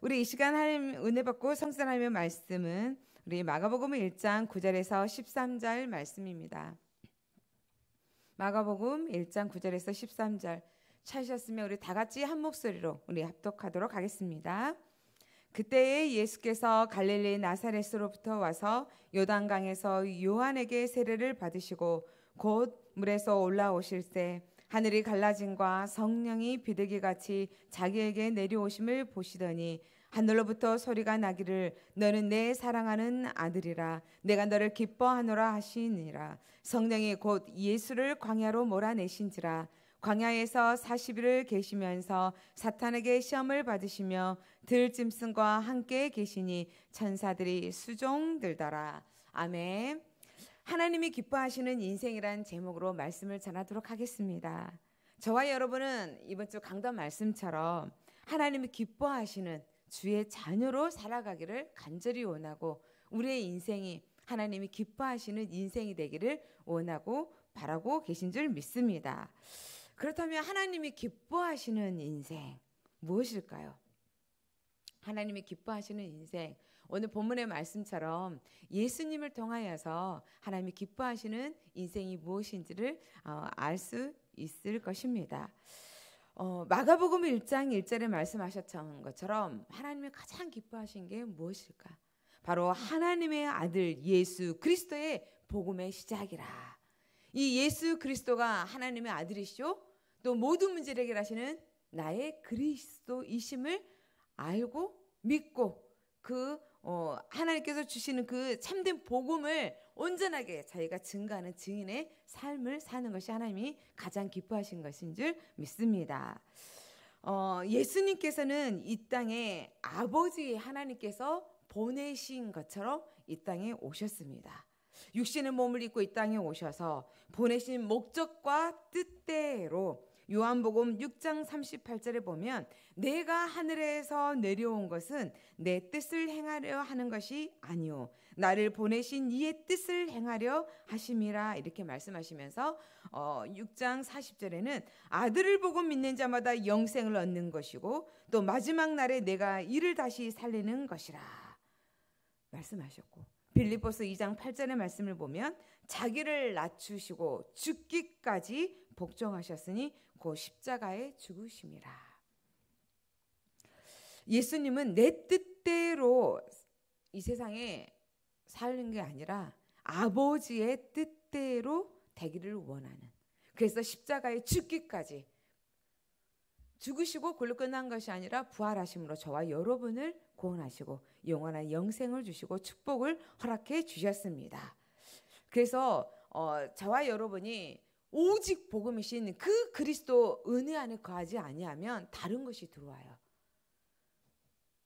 우리 이 시간 하나님 은혜 받고 성찬하며 말씀은 우리 마가복음 1장 9절에서 13절 말씀입니다. 마가복음 1장 9절에서 13절 찾으셨으면 우리 다 같이 한 목소리로 우리 합독하도록 하겠습니다. 그때에 예수께서 갈릴리 나사렛으로부터 와서 요단강에서 요한에게 세례를 받으시고 곧 물에서 올라오실 때 하늘이 갈라짐과 성령이 비둘기 같이 자기에게 내려오심을 보시더니 하늘로부터 소리가 나기를 너는 내 사랑하는 아들이라 내가 너를 기뻐하노라 하시니라. 성령이 곧 예수를 광야로 몰아내신지라. 광야에서 40일을 계시면서 사탄에게 시험을 받으시며 들짐승과 함께 계시니 천사들이 수종 들더라. 아멘 하나님이 기뻐하시는 인생이란 제목으로 말씀을 전하도록 하겠습니다 저와 여러분은 이번 주 강단 말씀처럼 하나님이 기뻐하시는 주의 자녀로 살아가기를 간절히 원하고 우리의 인생이 하나님이 기뻐하시는 인생이 되기를 원하고 바라고 계신 줄 믿습니다. 그렇다면 하나님이 기뻐하시는 인생 무엇일까요? 하나님이 기뻐하시는 인생 오늘 본문의 말씀처럼 예수님을 통하여서 하나님이 기뻐하시는 인생이 무엇인지를 어, 알수 있을 것입니다. 어, 마가복음 1장 1절에 말씀하셨던 것처럼 하나님이 가장 기뻐하신 게 무엇일까? 바로 하나님의 아들 예수 그리스도의 복음의 시작이라. 이 예수 그리스도가 하나님의 아들이시죠? 또 모든 문제를 해결하시는 나의 그리스도이심을 알고 믿고 그 어, 하나님께서 주시는 그 참된 복음을 온전하게 자기가 증가하는 증인의 삶을 사는 것이 하나님이 가장 기뻐하신 것인 줄 믿습니다. 어, 예수님께서는 이 땅에 아버지 하나님께서 보내신 것처럼 이 땅에 오셨습니다. 육신의 몸을 입고 이 땅에 오셔서 보내신 목적과 뜻대로 요한복음 6장 38절에 보면 내가 하늘에서 내려온 것은 내 뜻을 행하려 하는 것이 아니요 나를 보내신 이의 뜻을 행하려 하심이라 이렇게 말씀하시면서 어, 6장 40절에는 아들을 보고 믿는 자마다 영생을 얻는 것이고 또 마지막 날에 내가 이를 다시 살리는 것이라 말씀하셨고 빌립보서 2장 8절의 말씀을 보면 자기를 낮추시고 죽기까지 복종하셨으니 그 십자가에 죽으심이라. 예수님은 내 뜻대로 이 세상에 사는 게 아니라 아버지의 뜻대로 되기를 원하는. 그래서 십자가에 죽기까지 죽으시고 굴로 끝난 것이 아니라 부활하심으로 저와 여러분을 구원하시고 영원한 영생을 주시고 축복을 허락해 주셨습니다. 그래서 어, 저와 여러분이 오직 복음이신 그 그리스도 은혜 안에 거하지 아니하면 다른 것이 들어와요.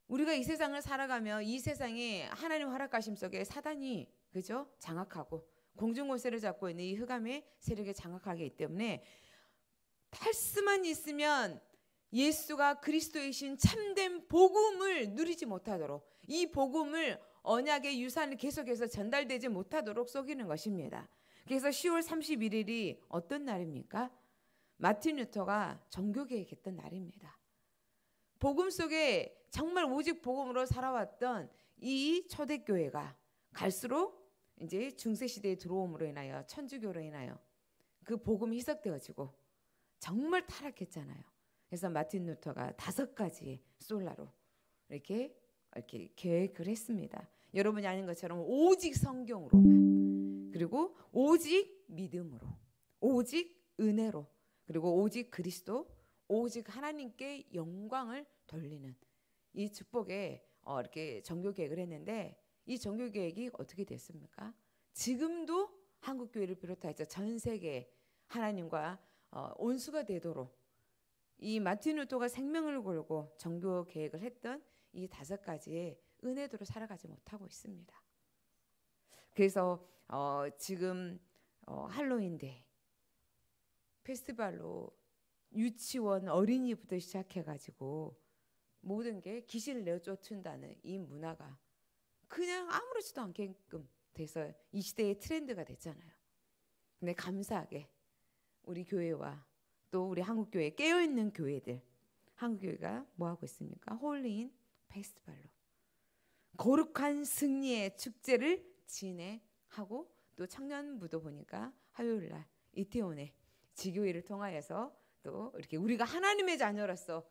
우리가 이 세상을 살아가며 이 세상에 하나님 허락하심 속에 사단이 그죠 장악하고 공중 권세를 잡고 있는 이 흑암의 세력에 장악하기 때문에 탈수만 있으면 예수가 그리스도이신 참된 복음을 누리지 못하도록 이 복음을 언약의 유산을 계속해서 전달되지 못하도록 속이는 것입니다. 그래서 10월 31일이 어떤 날입니까? 마틴 루터가 정교계획했던 날입니다. 복음 속에 정말 오직 복음으로 살아왔던 이 초대교회가 갈수록 이제 중세 시대에 들어옴으로 인하여 천주교로 인하여 그 복음이 희석되어지고 정말 타락했잖아요. 그래서 마틴 루터가 다섯 가지 솔라로 이렇게 이렇게 계획을 했습니다. 여러분이 아는 것처럼 오직 성경으로만 그리고 오직 믿음으로, 오직 은혜로, 그리고 오직 그리스도, 오직 하나님께 영광을 돌리는 이 축복에 어, 이렇게 정교 계획을 했는데 이 정교 계획이 어떻게 됐습니까? 지금도 한국 교회를 비롯해서 전 세계 하나님과 어, 온수가 되도록 이 마틴 루터가 생명을 걸고 정교 계획을 했던 이 다섯 가지의 은혜도로 살아가지 못하고 있습니다. 그래서 어, 지금 어, 할로윈데 페스티벌로 유치원 어린이부터 시작해가지고 모든 게 귀신을 내어 쫓는다는 이 문화가 그냥 아무렇지도 않게끔 돼서 이 시대의 트렌드가 됐잖아요. 근데 감사하게 우리 교회와 또 우리 한국 교회 깨어 있는 교회들 한국 교회가 뭐 하고 있습니까? 홀리인 페스티벌로 거룩한 승리의 축제를 진행하고 또 청년부도 보니까 화요일 날 이태원에 지교회를 통하여서 또 이렇게 우리가 하나님의 자녀로서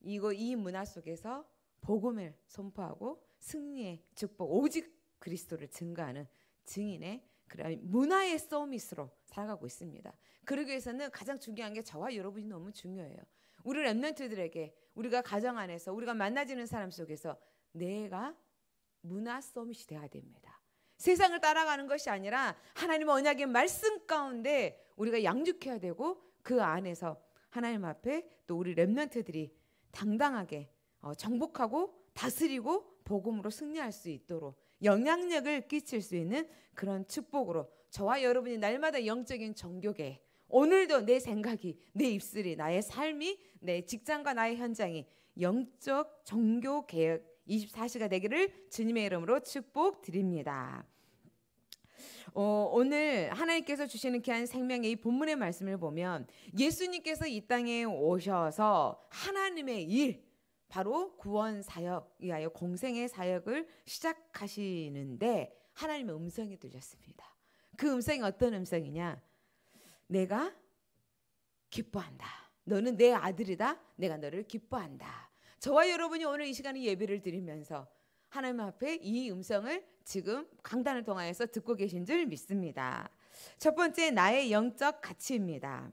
이거 이 문화 속에서 복음을 선포하고 승리의 축복 오직 그리스도를 증가하는 증인의 그런 문화의 서밋으로 살아가고 있습니다. 그러기 위해서는 가장 중요한 게 저와 여러분이 너무 중요해요. 우리 랩런트들에게 우리가 가정 안에서 우리가 만나지는 사람 속에서 내가 문화 서밋이 돼야 됩니다. 세상을 따라가는 것이 아니라 하나님 언약의 말씀 가운데 우리가 양육해야 되고 그 안에서 하나님 앞에 또 우리 랩런트들이 당당하게 어, 정복하고 다스리고 복음으로 승리할 수 있도록 영향력을 끼칠 수 있는 그런 축복으로 저와 여러분이 날마다 영적인 정교계 오늘도 내 생각이 내 입술이 나의 삶이 내 직장과 나의 현장이 영적 정교 개혁 24시가 되기를 주님의 이름으로 축복드립니다. 어, 오늘 하나님께서 주시는 귀한 생명의 이 본문의 말씀을 보면 예수님께서 이 땅에 오셔서 하나님의 일 바로 구원 사역 위하여 공생의 사역을 시작하시는데 하나님의 음성이 들렸습니다. 그 음성이 어떤 음성이냐? 내가 기뻐한다. 너는 내 아들이다. 내가 너를 기뻐한다. 저와 여러분이 오늘 이 시간에 예배를 드리면서 하나님 앞에 이 음성을 지금 강단을 통하여서 듣고 계신 줄 믿습니다. 첫 번째 나의 영적 가치입니다.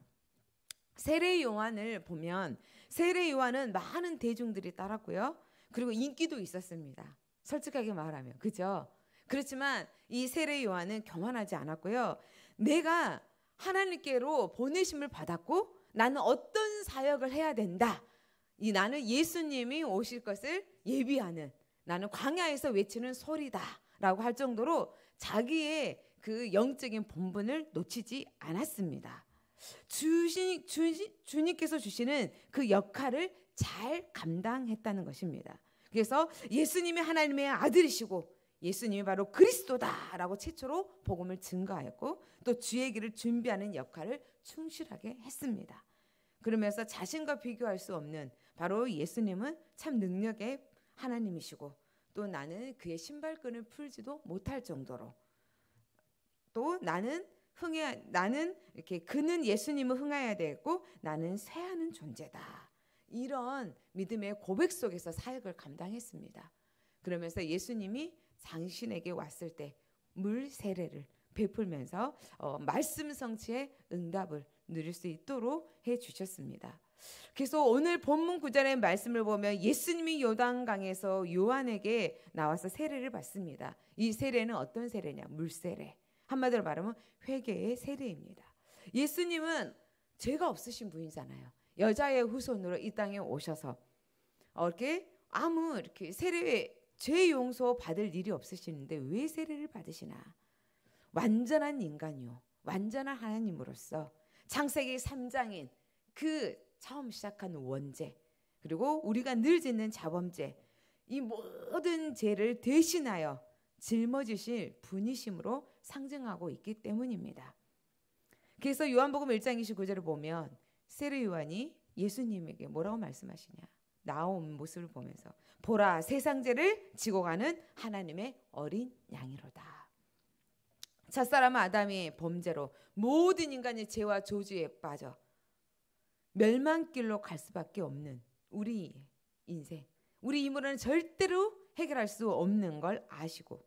세례 요한을 보면 세례 요한은 많은 대중들이 따랐고요. 그리고 인기도 있었습니다. 솔직하게 말하면 그죠? 그렇지만 이 세례 요한은 교만하지 않았고요. 내가 하나님께로 보내심을 받았고 나는 어떤 사역을 해야 된다. 이 나는 예수님이 오실 것을 예비하는 나는 광야에서 외치는 소리다라고 할 정도로 자기의 그 영적인 본분을 놓치지 않았습니다. 주신, 주신, 주님께서 주시는 그 역할을 잘 감당했다는 것입니다. 그래서 예수님이 하나님의 아들이시고 예수님이 바로 그리스도다라고 최초로 복음을 증거하였고 또 주의 길을 준비하는 역할을 충실하게 했습니다. 그러면서 자신과 비교할 수 없는 바로 예수님은 참 능력의 하나님이시고 또 나는 그의 신발끈을 풀지도 못할 정도로 또 나는 흥해 나는 이렇게 그는 예수님을 흥해야 되고 나는 쇠하는 존재다. 이런 믿음의 고백 속에서 사역을 감당했습니다. 그러면서 예수님이 당신에게 왔을 때 물 세례를 베풀면서 어, 말씀 성취의 응답을 누릴 수 있도록 해 주셨습니다. 그래서 오늘 본문 구절의 말씀을 보면 예수님이 요단강에서 요한에게 나와서 세례를 받습니다. 이 세례는 어떤 세례냐? 물 세례. 한마디로 말하면 회개의 세례입니다. 예수님은 죄가 없으신 분이잖아요. 여자의 후손으로 이 땅에 오셔서 어, 이렇게 아무 이렇게 세례 죄 용서 받을 일이 없으시는데 왜 세례를 받으시나? 완전한 인간이요. 완전한 하나님으로서 창세기 3장인 그 처음 시작한 원죄 그리고 우리가 늘 짓는 자범죄 이 모든 죄를 대신하여 짊어지실 분이심으로 상징하고 있기 때문입니다. 그래서 요한복음 1장 29절을 보면 세례 요한이 예수님에게 뭐라고 말씀하시냐? 나온 모습을 보면서 보라 세상 죄를 지고 가는 하나님의 어린 양이로다. 첫사람 아담이 범죄로 모든 인간의 죄와 조주에 빠져 멸망길로 갈 수밖에 없는 우리 인생, 우리 이물은 절대로 해결할 수 없는 걸 아시고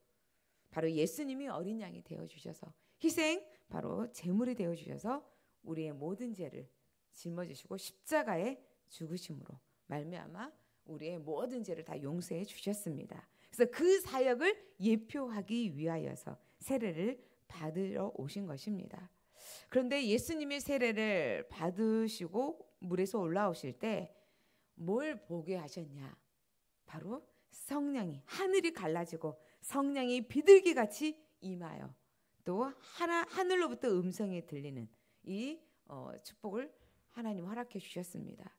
바로 예수님이 어린 양이 되어 주셔서 희생 바로 제물이 되어 주셔서 우리의 모든 죄를 짊어 지시고 십자가에 죽으심으로 말미암아 우리의 모든 죄를 다 용서해 주셨습니다. 그래서 그 사역을 예표하기 위하여서 세례를 받으러 오신 것입니다. 그런데 예수님의 세례를 받으시고 물에서 올라오실 때 뭘 보게 하셨냐? 바로 성령이 하늘이 갈라지고 성령이 비둘기 같이 임하여 또 하나 하늘로부터 음성이 들리는 이 어, 축복을 하나님 허락해 주셨습니다.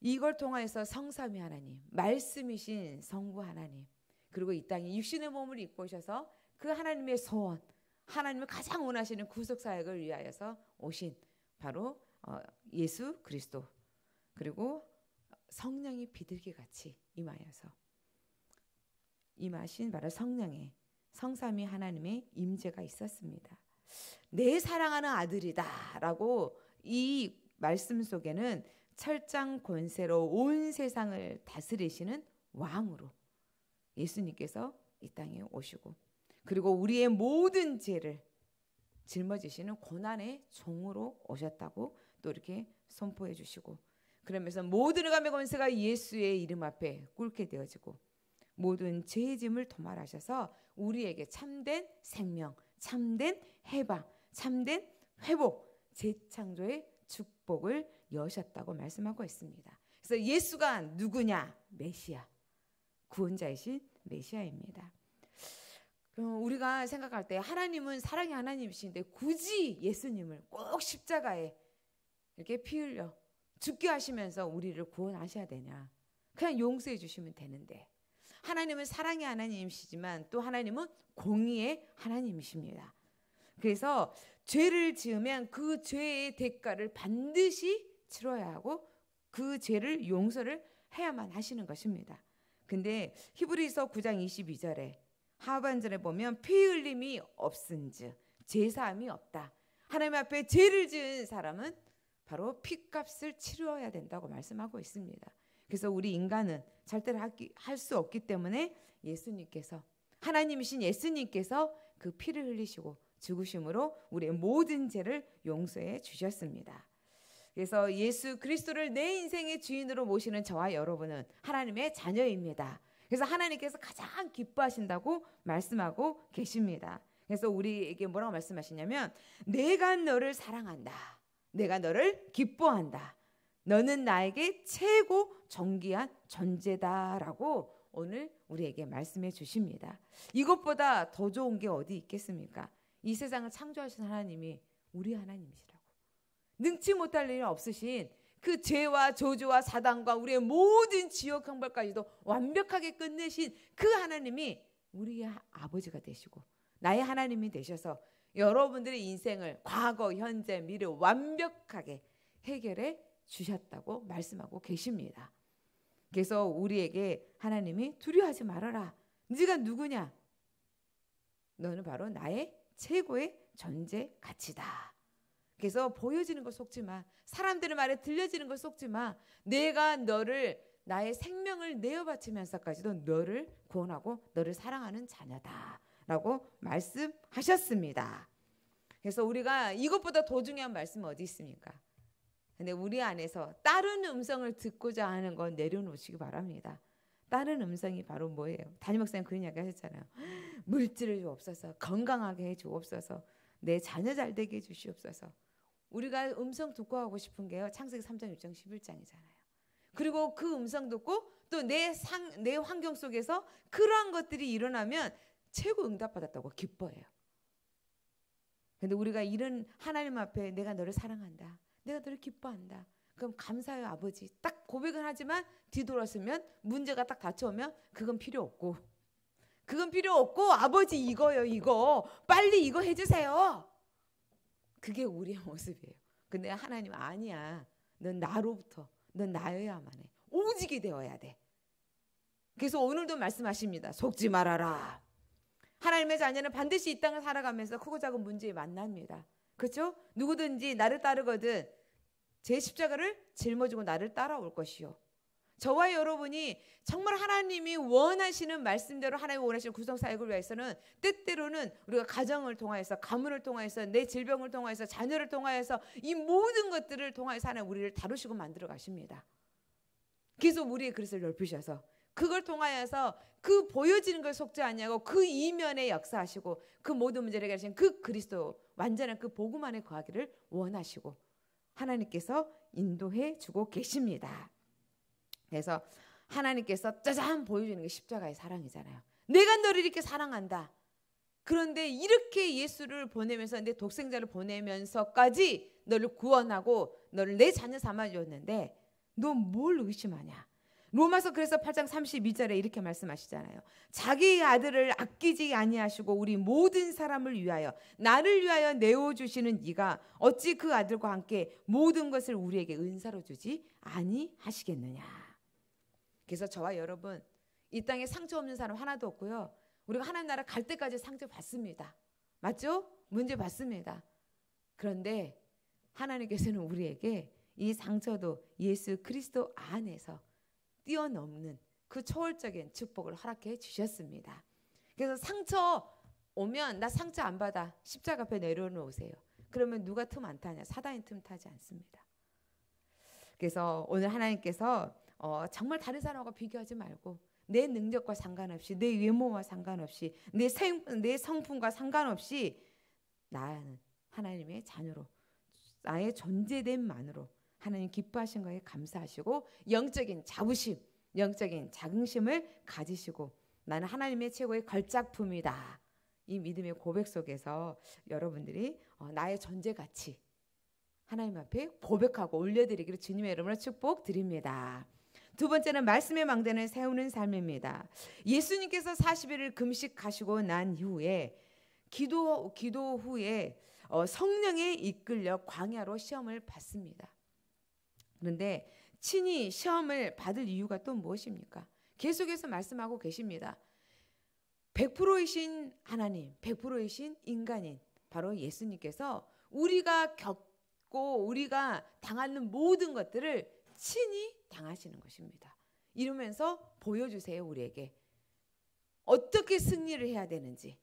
이걸 통하여서 성삼위 하나님, 말씀이신 성부 하나님, 그리고 이 땅에 육신의 몸을 입고 오셔서 그 하나님의 소원, 하나님을 가장 원하시는 구속 사역을 위하여서 오신 바로 어, 예수 그리스도 그리고 성령이 비둘기 같이 임하여서 임하신 바로 성령의 성삼위 하나님의 임재가 있었습니다. 내 사랑하는 아들이다라고 이 말씀 속에는 철장 권세로 온 세상을 다스리시는 왕으로 예수님께서 이 땅에 오시고 그리고 우리의 모든 죄를 짊어지시는 고난의 종으로 오셨다고 또 이렇게 선포해 주시고 그러면서 모든 의감의 권세가 예수의 이름 앞에 꿇게 되어지고 모든 죄의 짐을 도말하셔서 우리에게 참된 생명, 참된 해방, 참된 회복, 재창조의 축복을 여셨다고 말씀하고 있습니다. 그래서 예수가 누구냐? 메시아. 구원자이신 메시아입니다. 우리가 생각할 때 하나님은 사랑의 하나님이신데 굳이 예수님을 꼭 십자가에 이렇게 피 흘려 죽게 하시면서 우리를 구원하셔야 되냐? 그냥 용서해 주시면 되는데 하나님은 사랑의 하나님이시지만 또 하나님은 공의의 하나님이십니다. 그래서 죄를 지으면 그 죄의 대가를 반드시 치러야 하고 그 죄를 용서를 해야만 하시는 것입니다. 근데 히브리서 9장 22절에 하반절에 보면 피 흘림이 없은즉 제사함이 없다. 하나님 앞에 죄를 지은 사람은 바로 피값을 치러야 된다고 말씀하고 있습니다. 그래서 우리 인간은 절대로 할수 없기 때문에 예수님께서 하나님이신 예수님께서 그 피를 흘리시고 죽으심으로 우리의 모든 죄를 용서해 주셨습니다. 그래서 예수 그리스도를 내 인생의 주인으로 모시는 저와 여러분은 하나님의 자녀입니다. 그래서 하나님께서 가장 기뻐하신다고 말씀하고 계십니다. 그래서 우리에게 뭐라고 말씀하시냐면 내가 너를 사랑한다. 내가 너를 기뻐한다. 너는 나에게 최고 존귀한 존재다라고 오늘 우리에게 말씀해 주십니다. 이것보다 더 좋은 게 어디 있겠습니까? 이 세상을 창조하신 하나님이 우리 하나님이시라고. 능치 못할 일 없으신 그 죄와 저주와 사단과 우리의 모든 지옥 형벌까지도 완벽하게 끝내신 그 하나님이 우리의 아버지가 되시고 나의 하나님이 되셔서 여러분들의 인생을 과거, 현재, 미래 완벽하게 해결해 주셨다고 말씀하고 계십니다. 그래서 우리에게 하나님이 두려워하지 말아라. 네가 누구냐? 너는 바로 나의 최고의 존재 가치다. 그래서 보여지는 걸 속지 마. 사람들의 말에 들려지는 걸 속지 마. 내가 너를 나의 생명을 내어 바치면서까지도 너를 구원하고 너를 사랑하는 자녀다라고 말씀하셨습니다. 그래서 우리가 이것보다 더 중요한 말씀 어디 있습니까? 근데 우리 안에서 다른 음성을 듣고자 하는 건 내려놓으시기 바랍니다. 다른 음성이 바로 뭐예요? 담임 목사님 그런 이야기 하셨잖아요. 물질을 주옵소서, 건강하게 해 주옵소서, 내 자녀 잘 되게 해 주시옵소서. 우리가 음성 듣고 하고 싶은 게요. 창세기 3장 6장 11장이잖아요. 그리고 그 음성 듣고 또 내 상 내 환경 속에서 그러한 것들이 일어나면 최고 응답받았다고 기뻐해요. 근데 우리가 이런 하나님 앞에 내가 너를 사랑한다. 내가 너를 기뻐한다. 그럼 감사해요 아버지. 딱 고백은 하지만 뒤돌았으면 문제가 딱 닥쳐오면 그건 필요 없고 그건 필요 없고 아버지 이거요 이거 빨리 이거 해 주세요. 그게 우리의 모습이에요. 근데 하나님 아니야. 넌 나로부터 넌 나여야만 해. 오직이 되어야 돼. 그래서 오늘도 말씀하십니다. 속지 말아라. 하나님의 자녀는 반드시 이 땅을 살아가면서 크고 작은 문제에 만납니다. 그렇죠? 누구든지 나를 따르거든 제 십자가를 짊어지고 나를 따라올 것이요. 저와 여러분이 정말 하나님이 원하시는 말씀대로 하나님이 원하시는 구성 사역을 위해서는 때때로는 우리가 가정을 통하여서 가문을 통하여서 내 질병을 통하여서 자녀를 통하여서 이 모든 것들을 통하여서 하나님 우리를 다루시고 만들어 가십니다. 그래서 우리의 그릇을 넓히셔서 그걸 통하여서 그 보여지는 걸 속지 않냐고 그 이면에 역사하시고 그 모든 문제를 해결하신 그 그리스도 완전한 그 복음 안에 거하기를 원하시고 하나님께서 인도해 주고 계십니다. 그래서 하나님께서 짜잔 보여주는 게 십자가의 사랑이잖아요. 내가 너를 이렇게 사랑한다. 그런데 이렇게 예수를 보내면서 내 독생자를 보내면서까지 너를 구원하고 너를 내 자녀 삼아 줬는데 너 뭘 의심하냐? 로마서 그래서 8장 32절에 이렇게 말씀하시잖아요. 자기 아들을 아끼지 아니하시고 우리 모든 사람을 위하여 나를 위하여 내어 주시는 이가 어찌 그 아들과 함께 모든 것을 우리에게 은사로 주지 아니하시겠느냐. 그래서 저와 여러분 이 땅에 상처 없는 사람 하나도 없고요. 우리가 하나님 나라 갈 때까지 상처 받습니다. 맞죠? 문제 받습니다. 그런데 하나님께서는 우리에게 이 상처도 예수 그리스도 안에서 뛰어넘는 그 초월적인 축복을 허락해 주셨습니다. 그래서 상처 오면 나 상처 안 받아 십자가 앞에 내려놓으세요. 그러면 누가 틈 안 타냐? 사단이 틈 타지 않습니다. 그래서 오늘 하나님께서 어, 정말 다른 사람과 비교하지 말고 내 능력과 상관없이 내 외모와 상관없이 내, 생, 내 성품과 상관없이 나는 하나님의 자녀로 나의 존재됨만으로 하나님 기뻐하신 거에 감사하시고 영적인 자부심, 영적인 자긍심을 가지시고 나는 하나님의 최고의 걸작품이다. 이 믿음의 고백 속에서 여러분들이 어, 나의 존재 가치 하나님 앞에 고백하고 올려드리기를 주님의 이름으로 축복드립니다. 두 번째는 말씀의 망대를 세우는 삶입니다. 예수님께서 40일을 금식하시고 난 이후에 기도 기도 후에 어, 성령에 이끌려 광야로 시험을 받습니다. 그런데 친히 시험을 받을 이유가 또 무엇입니까? 계속해서 말씀하고 계십니다. 100%이신 하나님, 100%이신 인간인 바로 예수님께서 우리가 겪고 우리가 당하는 모든 것들을 친히 당하시는 것입니다. 이러면서 보여주세요, 우리에게. 어떻게 승리를 해야 되는지,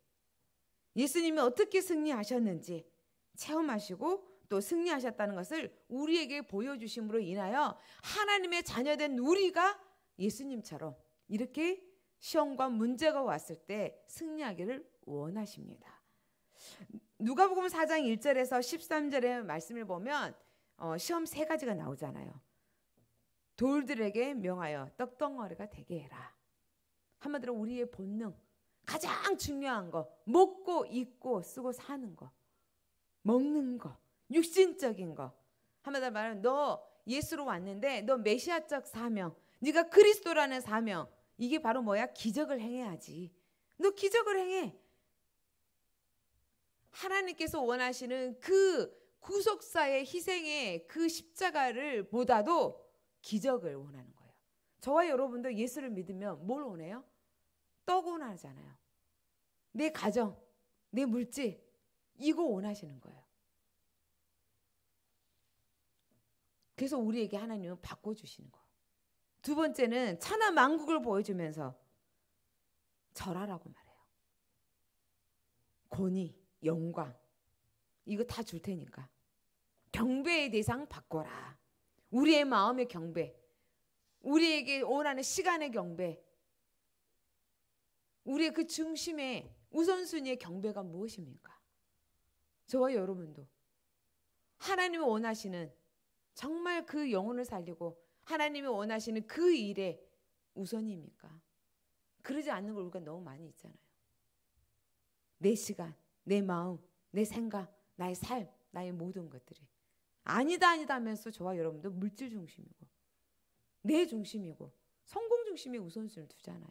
예수님이 어떻게 승리하셨는지 체험하시고 또 승리하셨다는 것을 우리에게 보여주심으로 인하여 하나님의 자녀된 우리가 예수님처럼 이렇게 시험과 문제가 왔을 때 승리하기를 원하십니다. 누가복음 4장 1절에서 13절의 말씀을 보면 어, 시험 세 가지가 나오잖아요. 돌들에게 명하여 떡덩어리가 되게 해라. 한마디로 우리의 본능, 가장 중요한 거, 먹고 입고 쓰고 사는 거, 먹는 거, 육신적인 거. 한마디로 말하면 너 예수로 왔는데 너 메시아적 사명, 네가 그리스도라는 사명, 이게 바로 뭐야? 기적을 행해야지. 너 기적을 행해. 하나님께서 원하시는 그 구속사의 희생의 그 십자가를 보다도 기적을 원하는 거예요. 저와 여러분도 예수를 믿으면 뭘 원해요? 떡 원하잖아요. 내 가정, 내 물질, 이거 원하시는 거예요. 그래서 우리에게 하나님은 바꿔주시는 거예요. 두 번째는 천하 만국을 보여주면서 절하라고 말해요. 권위, 영광 이거 다 줄 테니까 경배의 대상 바꿔라. 우리의 마음의 경배, 우리에게 원하는 시간의 경배, 우리의 그 중심의 우선순위의 경배가 무엇입니까? 저와 여러분도 하나님이 원하시는 정말 그 영혼을 살리고 하나님이 원하시는 그 일에 우선입니까? 그러지 않는 걸 우리가 너무 많이 있잖아요. 내 시간, 내 마음, 내 생각, 나의 삶, 나의 모든 것들이 아니다 아니다 하면서 저와 여러분도 물질 중심이고 내 중심이고 성공 중심에 우선순위를 두잖아요.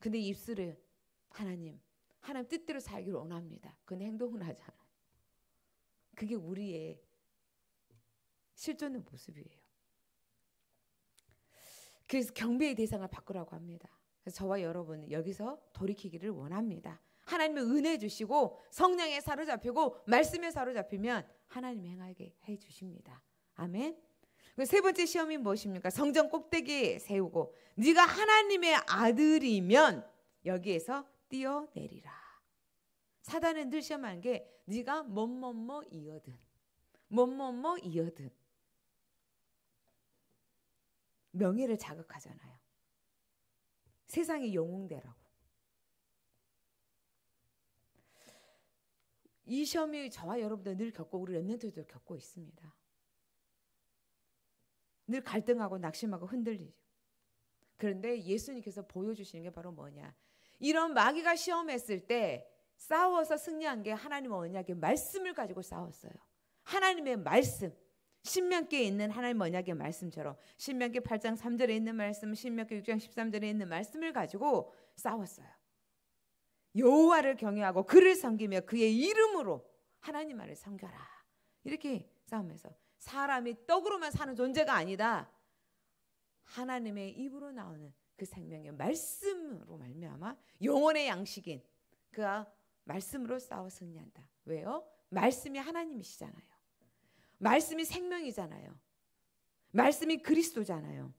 근데 입술은 하나님, 하나님 뜻대로 살기를 원합니다. 근데 행동은 하잖아요. 그게 우리의 실존의 모습이에요. 그래서 경배의 대상을 바꾸라고 합니다. 그래서 저와 여러분 여기서 돌이키기를 원합니다. 하나님의 은혜 주시고 성령에 사로잡히고 말씀에 사로잡히면 하나님이 행하게 해 주십니다. 아멘. 세 번째 시험이 무엇입니까? 성전 꼭대기 세우고 네가 하나님의 아들이면 여기에서 뛰어내리라. 사단은 늘 시험하는 게 네가 뭐뭐뭐 이어든 뭐뭐뭐 이어든 명예를 자극하잖아요. 세상의 영웅대라고. 이 시험이 저와 여러분들 늘 겪고 우리 랩런트도 겪고 있습니다. 늘 갈등하고 낙심하고 흔들리죠. 그런데 예수님께서 보여주시는 게 바로 뭐냐? 이런 마귀가 시험했을 때 싸워서 승리한 게 하나님의 언약의 말씀을 가지고 싸웠어요. 하나님의 말씀. 신명기에 있는 하나님 언약의 말씀처럼 신명기 8장 3절에 있는 말씀, 신명기 6장 13절에 있는 말씀을 가지고 싸웠어요. 여호와를 경외하고 그를 섬기며 그의 이름으로 하나님만을 섬겨라. 이렇게 싸우면서 사람이 떡으로만 사는 존재가 아니다. 하나님의 입으로 나오는 그 생명의 말씀으로 말미암아 영혼의 양식인 그 말씀으로 싸워 승리한다. 왜요? 말씀이 하나님이시잖아요. 말씀이 생명이잖아요. 말씀이 그리스도잖아요.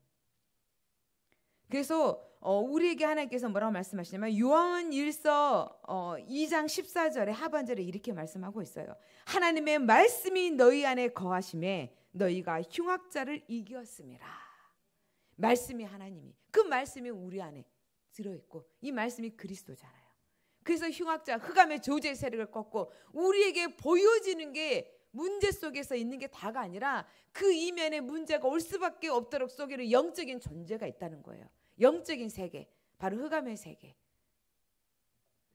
그래서 어, 우리에게 하나님께서 뭐라고 말씀하시냐면 요한 1서 어, 2장 14절에 하반절에 이렇게 말씀하고 있어요. 하나님의 말씀이 너희 안에 거하심에 너희가 흉악자를 이겼음이라. 말씀이 하나님이 그 말씀이 우리 안에 들어 있고 이 말씀이 그리스도잖아요. 그래서 흉악자 흑암의 조제 세력을 꺾고 우리에게 보여지는 게 문제 속에서 있는 게 다가 아니라 그 이면에 문제가 올 수밖에 없도록 속에는 영적인 존재가 있다는 거예요. 영적인 세계, 바로 흑암의 세계.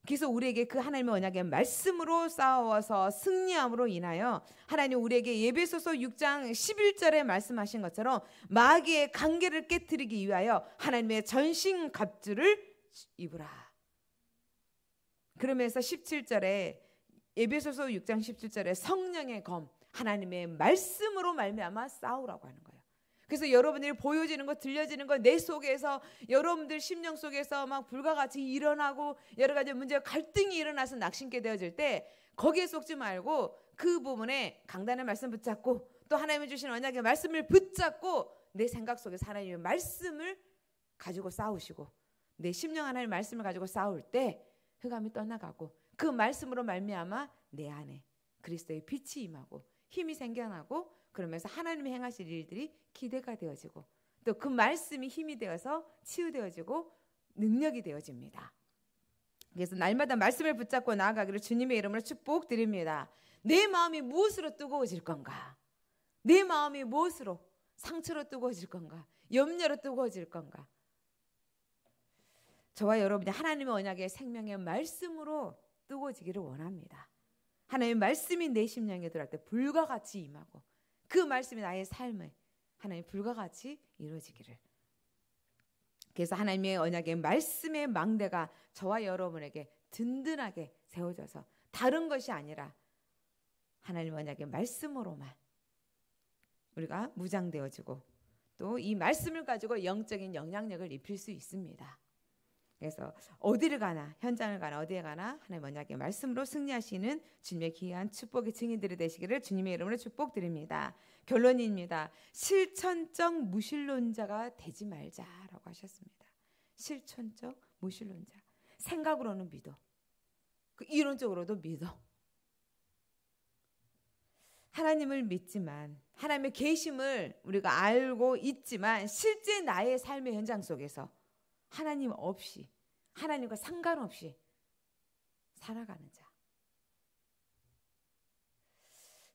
그래서 우리에게 그 하나님의 언약의 말씀으로 싸워서 승리함으로 인하여 하나님 우리에게 예배소서 6장 11절에 말씀하신 것처럼 마귀의 관계를 깨뜨리기 위하여 하나님의 전신 갑주를 입으라. 그러면서 17절에 에베소서 6장 17절에 성령의 검 하나님의 말씀으로 말미암아 싸우라고 하는 거예요. 그래서 여러분들이 보여지는 것, 들려지는 것, 내 속에서 여러분들 심령 속에서 막 불과 같이 일어나고 여러 가지 문제가 갈등이 일어나서 낙심게 되어질 때 거기에 속지 말고 그 부분에 강단의 말씀 붙잡고 또 하나님이 주신 언약의 말씀을 붙잡고 내 생각 속에서 하나님의 말씀을 가지고 싸우시고 내 심령 하나님의 말씀을 가지고 싸울 때 흑암이 떠나가고 그 말씀으로 말미암아 내 안에 그리스도의 빛이 임하고 힘이 생겨나고 그러면서 하나님이 행하실 일들이 기대가 되어지고 또 그 말씀이 힘이 되어서 치유되어지고 능력이 되어집니다. 그래서 날마다 말씀을 붙잡고 나아가기를 주님의 이름으로 축복드립니다. 내 마음이 무엇으로 뜨거워질 건가? 내 마음이 무엇으로 상처로 뜨거워질 건가? 염려로 뜨거워질 건가? 저와 여러분이 하나님의 언약의 생명의 말씀으로 뜨거워지기를 원합니다. 하나님의 말씀이 내 심령에 들어갈 때 불과 같이 임하고 그 말씀이 나의 삶에 하나님 불과 같이 이루어지기를. 그래서 하나님의 언약의 말씀의 망대가 저와 여러분에게 든든하게 세워져서 다른 것이 아니라 하나님 언약의 말씀으로만 우리가 무장되어지고 또 이 말씀을 가지고 영적인 영향력을 입힐 수 있습니다. 그래서 어디를 가나 현장을 가나 어디에 가나 하나님 언약의 말씀으로 승리하시는 주님의 귀한 축복의 증인들이 되시기를 주님의 이름으로 축복드립니다. 결론입니다. 실천적 무신론자가 되지 말자라고 하셨습니다. 실천적 무신론자. 생각으로는 믿어. 그 이론적으로도 믿어. 하나님을 믿지만 하나님의 계심을 우리가 알고 있지만 실제 나의 삶의 현장 속에서 하나님 없이 하나님과 상관없이 살아가는 자.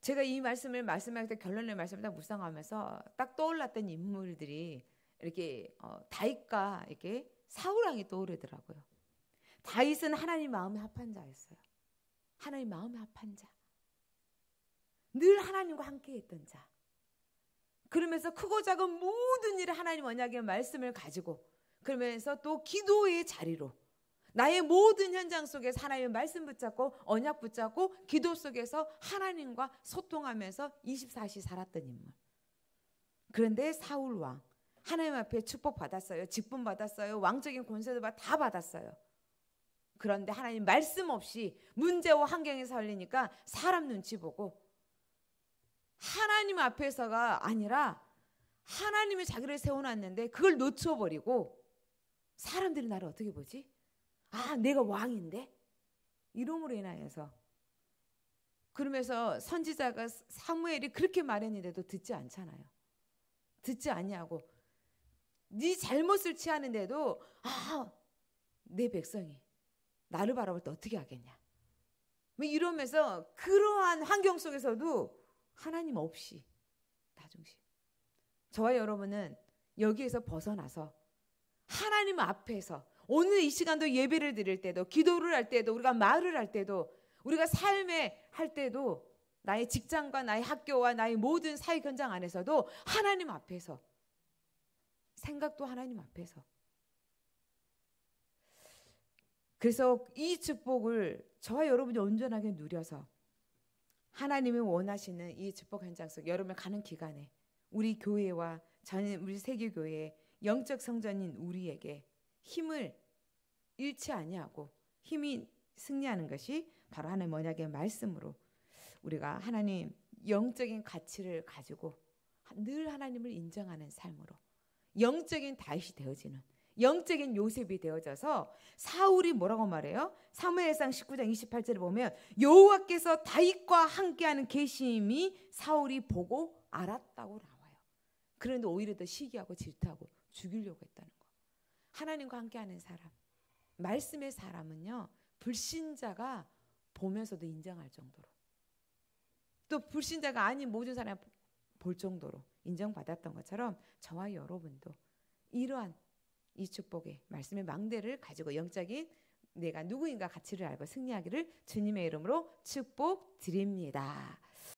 제가 이 말씀을 말씀할 때 결론을 말씀을 딱 묵상하면서 딱 떠올랐던 인물들이 이렇게 어, 다윗과 이렇게 사울왕이 떠오르더라고요. 다윗은 하나님 마음에 합한 자였어요. 하나님 마음에 합한 자. 늘 하나님과 함께 했던 자. 그러면서 크고 작은 모든 일을 하나님 언약의 말씀을 가지고 그러면서 또 기도의 자리로 나의 모든 현장 속에서 하나님의 말씀 붙잡고 언약 붙잡고 기도 속에서 하나님과 소통하면서 24시 살았던 인물. 그런데 사울 왕 하나님 앞에 축복 받았어요. 직분 받았어요. 왕적인 권세도 다 받았어요. 그런데 하나님 말씀 없이 문제와 환경에 살리니까 사람 눈치 보고 하나님 앞에서가 아니라 하나님이 자기를 세워놨는데 그걸 놓쳐버리고 사람들이 나를 어떻게 보지? 아, 내가 왕인데? 이름으로 인하여서. 그러면서 선지자가 사무엘이 그렇게 말했는데도 듣지 않잖아요. 듣지 않냐고. 네 잘못을 취하는데도 아, 내 백성이 나를 바라볼 때 어떻게 하겠냐. 뭐 이러면서 그러한 환경 속에서도 하나님 없이 다중심. 저와 여러분은 여기에서 벗어나서 하나님 앞에서 오늘 이 시간도 예배를 드릴 때도 기도를 할 때도 우리가 말을 할 때도 우리가 삶에 할 때도 나의 직장과 나의 학교와 나의 모든 사회 현장 안에서도 하나님 앞에서 생각도 하나님 앞에서. 그래서 이 축복을 저와 여러분이 온전하게 누려서 하나님이 원하시는 이 축복 현장 속 여러분을 가는 기간에 우리 교회와 전 우리 세계 교회 영적 성전인 우리에게 힘을 잃지 아니하고 힘이 승리하는 것이 바로 하나님 언약의 말씀으로 우리가 하나님 영적인 가치를 가지고 늘 하나님을 인정하는 삶으로 영적인 다윗이 되어지는 영적인 요셉이 되어져서 사울이 뭐라고 말해요? 사무엘상 19장 28절에 보면 여호와께서 다윗과 함께하는 계심이 사울이 보고 알았다고 나와요. 그런데 오히려 더 시기하고 질투하고 죽이려고 했다는 거. 하나님과 함께하는 사람, 말씀의 사람은요 불신자가 보면서도 인정할 정도로 또 불신자가 아닌 모든 사람 볼 정도로 인정받았던 것처럼 저와 여러분도 이러한 이 축복의 말씀의 망대를 가지고 영적인 내가 누구인가 가치를 알고 승리하기를 주님의 이름으로 축복 드립니다.